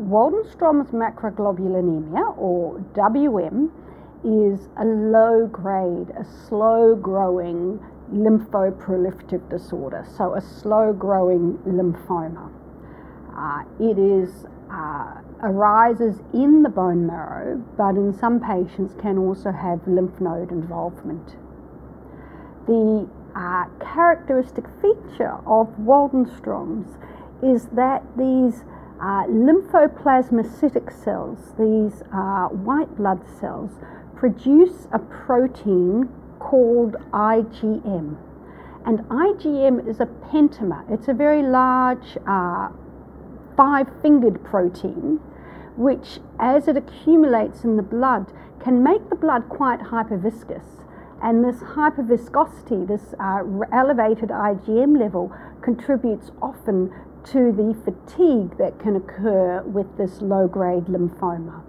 Waldenstrom's macroglobulinemia, or WM, is a low grade, a slow growing lymphoproliferative disorder, so a slow growing lymphoma. Uh, it is uh, arises in the bone marrow, but in some patients can also have lymph node involvement. The uh, characteristic feature of Waldenstrom's is that these uh, lymphoplasmacytic cells, these are white blood cells, produce a protein called IgM. And IgM is a pentamer, it's a very large uh, five fingered protein, which, as it accumulates in the blood, can make the blood quite hyperviscous. And this hyperviscosity, this uh, elevated IgM level, contributes often to the fatigue that can occur with this low grade lymphoma.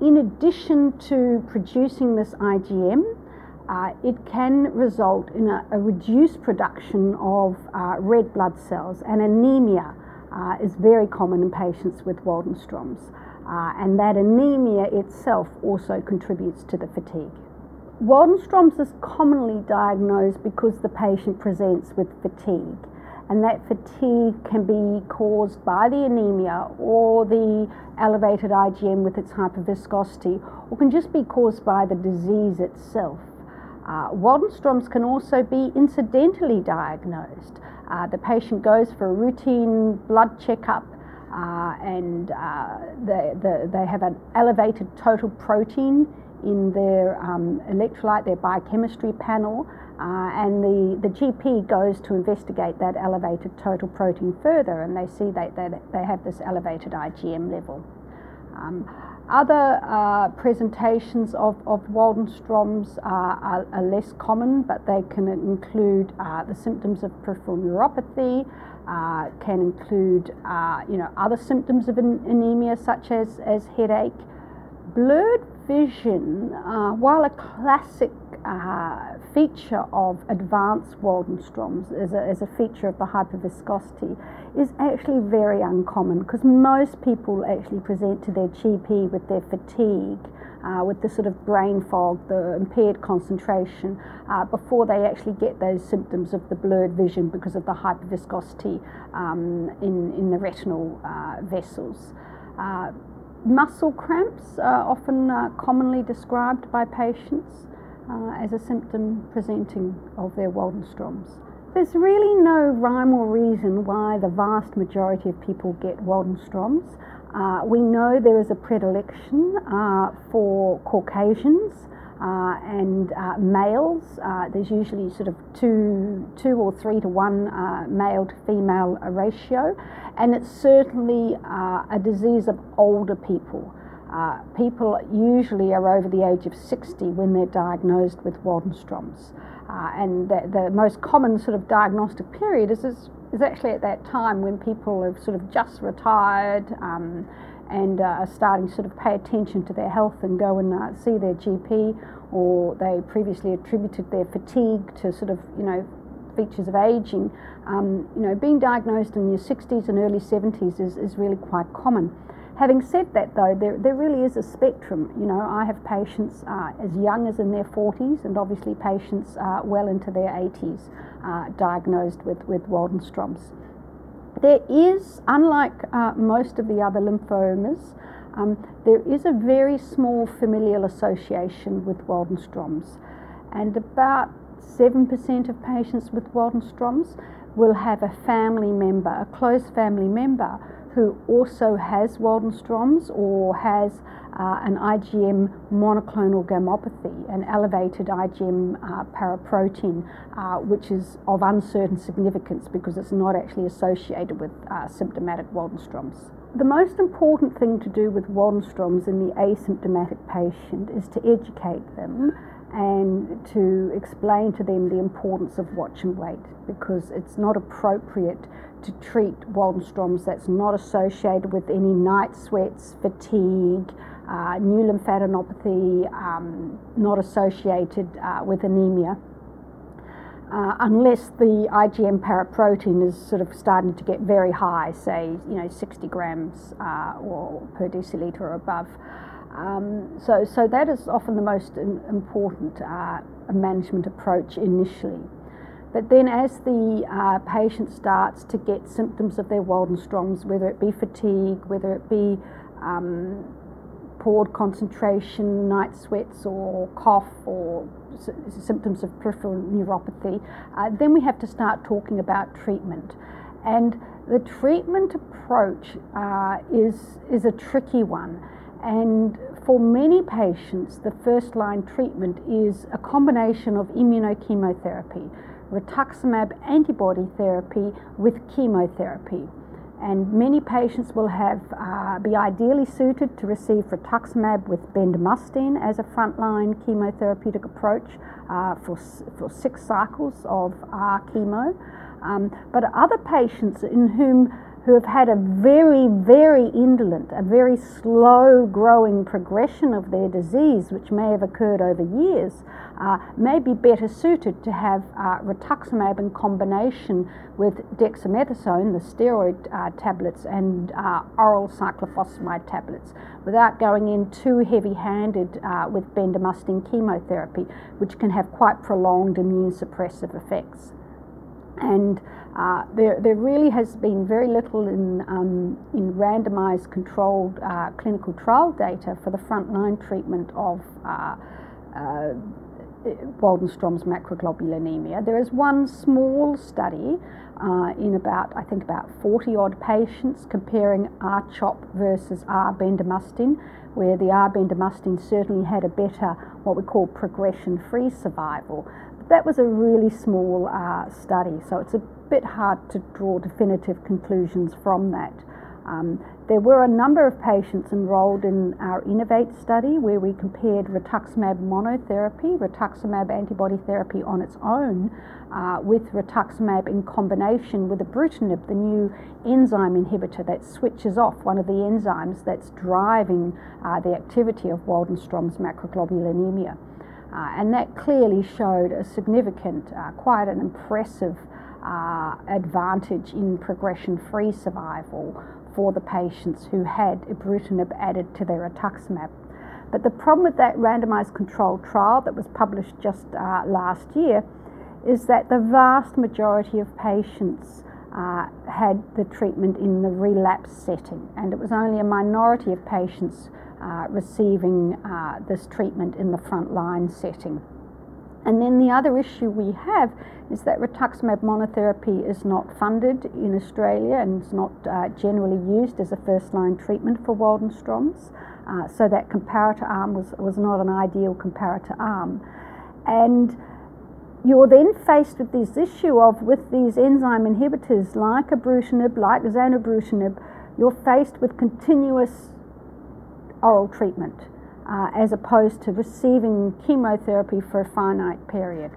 In addition to producing this IgM, uh, it can result in a, a reduced production of uh, red blood cells and anemia uh, is very common in patients with Waldenstrom's. Uh, and that anemia itself also contributes to the fatigue. Waldenstrom's is commonly diagnosed because the patient presents with fatigue, and that fatigue can be caused by the anemia or the elevated IgM with its hyperviscosity, or can just be caused by the disease itself. Uh, Waldenstrom's can also be incidentally diagnosed. Uh, the patient goes for a routine blood checkup uh, and uh, they, the, they have an elevated total protein in their um, electrolyte, their biochemistry panel, uh, and the, the GP goes to investigate that elevated total protein further and they see that they, they have this elevated IgM level. Um, other uh, presentations of, of Waldenstrom's uh, are, are, less common, but they can include uh, the symptoms of peripheral neuropathy, uh, can include uh, you know other symptoms of an anemia such as, as headache. Blurred vision, while a classic feature of advanced Waldenstrom's as a, as a feature of the hyperviscosity is actually very uncommon because most people actually present to their GP with their fatigue, uh, with the sort of brain fog, the impaired concentration, uh, before they actually get those symptoms of the blurred vision because of the hyperviscosity um, in, in the retinal uh, vessels. Uh, muscle cramps are often uh, commonly described by patients uh, as a symptom presenting of their Waldenstrom's. There's really no rhyme or reason why the vast majority of people get Waldenstrom's. Uh, we know there is a predilection uh, for Caucasians uh, and uh, males. Uh, there's usually sort of two, two or three to one uh, male to female ratio, and it's certainly a disease of older people. Uh, people usually are over the age of 60 when they're diagnosed with Waldenstrom's. Uh, and the, the, most common sort of diagnostic period is, is, is, actually at that time when people have sort of just retired um, and uh, are starting to sort of pay attention to their health and go and uh, see their GP, or they previously attributed their fatigue to sort of, you know, features of aging. Um, you know, being diagnosed in your 60s and early 70s is, is really quite common. Having said that, though, there, there really is a spectrum. You know, I have patients uh, as young as in their 40s, and obviously patients uh, well into their 80s uh, diagnosed with, with Waldenstrom's. There is, unlike uh, most of the other lymphomas, um, there is a very small familial association with Waldenstrom's, and about 7% of patients with Waldenstrom's will have a family member, a close family member, who also has Waldenstrom's or has uh, an IgM monoclonal gammopathy, an elevated IgM uh, paraprotein, uh, which is of uncertain significance because it's not actually associated with uh, symptomatic Waldenstrom's. The most important thing to do with Waldenstrom's in the asymptomatic patient is to educate them and to explain to them the importance of watch and wait because it's not appropriate to treat Waldenstrom's that's not associated with any night sweats, fatigue, uh, new lymphadenopathy, um, not associated uh, with anemia. uh, unless the IgM paraprotein is sort of starting to get very high, say, you know, 60 grams uh, or per deciliter or above. Um, so, so that is often the most important uh, management approach initially. But then, as the uh, patient starts to get symptoms of their Waldenstrom's, whether it be fatigue, whether it be um, poor concentration, night sweats, or cough, or symptoms of peripheral neuropathy, uh, then we have to start talking about treatment. And the treatment approach uh, is, is a tricky one. And for many patients, the first line treatment is a combination of immunochemotherapy, rituximab antibody therapy with chemotherapy and many patients will have uh, be ideally suited to receive rituximab with bendamustine as a frontline chemotherapeutic approach uh, for, for six cycles of uh, chemo. Um, but other patients in whom who have had a very, very indolent, a very slow growing progression of their disease, which may have occurred over years, uh, may be better suited to have uh, rituximab in combination with dexamethasone, the steroid uh, tablets, and uh, oral cyclophosphamide tablets, without going in too heavy handed uh, with bendamustine chemotherapy, which can have quite prolonged immune suppressive effects. And uh, there, there really has been very little in, um, in randomized controlled uh, clinical trial data for the frontline treatment of uh, uh Waldenstrom's macroglobulinemia. There is one small study uh, in about, I think, about 40 odd patients comparing R-CHOP versus R-bendamustine, where the R-bendamustine certainly had a better, what we call progression-free survival. That was a really small uh, study, so it's a bit hard to draw definitive conclusions from that. Um, there were a number of patients enrolled in our Innovate study where we compared rituximab monotherapy, rituximab antibody therapy on its own, uh, with rituximab in combination with ibrutinib, the new enzyme inhibitor that switches off one of the enzymes that's driving uh, the activity of Waldenstrom's macroglobulinemia. Uh, and that clearly showed a significant, uh, quite an impressive uh, advantage in progression free survival for the patients who had ibrutinib added to their rituximab. But the problem with that randomized controlled trial that was published just uh, last year is that the vast majority of patients uh, had the treatment in the relapse setting, and it was only a minority of patients uh, receiving uh, this treatment in the frontline setting. And then the other issue we have is that rituximab monotherapy is not funded in Australia and is not uh, generally used as a first line treatment for Waldenstrom's. Uh, so that comparator arm was, was not an ideal comparator arm. And you're then faced with this issue of with these enzyme inhibitors like ibrutinib, like zanubrutinib, you're faced with continuous oral treatment uh, as opposed to receiving chemotherapy for a finite period.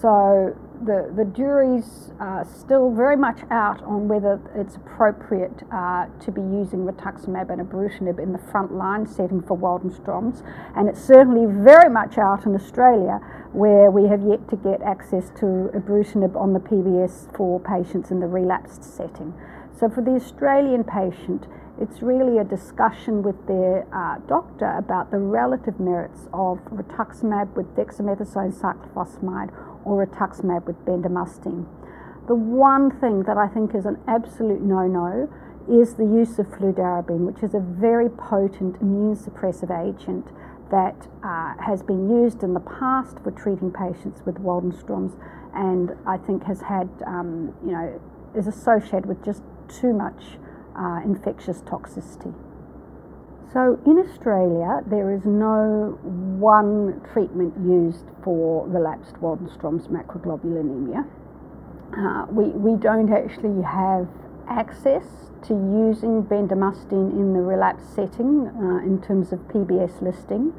So the, the jury's uh, still very much out on whether it's appropriate uh, to be using rituximab and ibrutinib in the front line setting for Waldenstrom's, and it's certainly very much out in Australia where we have yet to get access to ibrutinib on the PBS for patients in the relapsed setting. So for the Australian patient, it's really a discussion with their uh, doctor about the relative merits of rituximab with dexamethasone cyclophosphamide or rituximab with bendamustine. The one thing that I think is an absolute no-no is the use of fludarabine, which is a very potent immune suppressive agent that uh, has been used in the past for treating patients with Waldenstrom's and I think has had, um, you know, is associated with just too much uh, infectious toxicity. So in Australia, there is no one treatment used for relapsed Waldenstrom's macroglobulinemia. Uh, we, we don't actually have access to using bendamustine in the relapsed setting uh, in terms of PBS listing.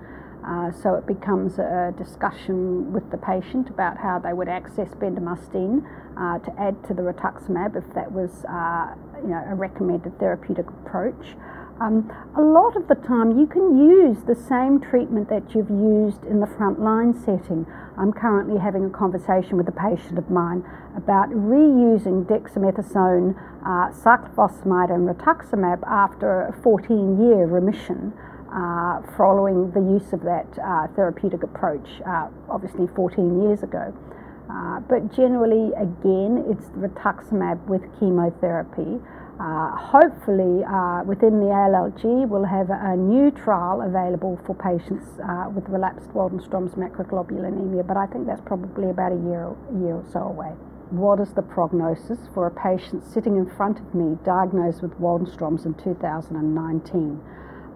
Uh, so it becomes a discussion with the patient about how they would access bendamustine uh, to add to the rituximab if that was uh, you know, a recommended therapeutic approach. Um, a lot of the time, you can use the same treatment that you've used in the frontline setting. I'm currently having a conversation with a patient of mine about reusing dexamethasone, uh, cyclophosphamide, and rituximab after a 14 year remission. Uh, following the use of that uh, therapeutic approach, uh, obviously 14 years ago. Uh, but generally, again, it's rituximab with chemotherapy. Uh, hopefully, uh, within the ALLG, we'll have a, new trial available for patients uh, with relapsed Waldenstrom's macroglobulinemia, but I think that's probably about a year, a year or so away. What is the prognosis for a patient sitting in front of me diagnosed with Waldenstrom's in 2019?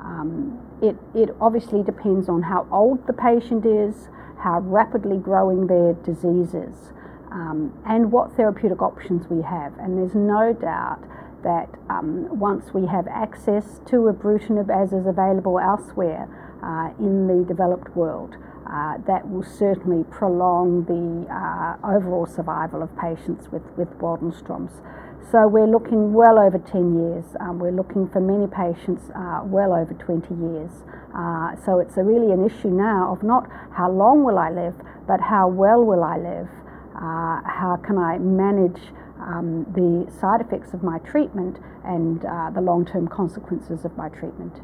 Um, it, it obviously depends on how old the patient is, how rapidly growing their disease is, um, and what therapeutic options we have. And there's no doubt that um, once we have access to ibrutinib as is available elsewhere uh, in the developed world, uh, that will certainly prolong the uh, overall survival of patients with, with Waldenstrom's. So we're looking well over 10 years. Um, we're looking for many patients uh, well over 20 years. Uh, so it's a really an issue now of not how long will I live, but how well will I live? Uh, how can I manage um, the side effects of my treatment and uh, the long term consequences of my treatment.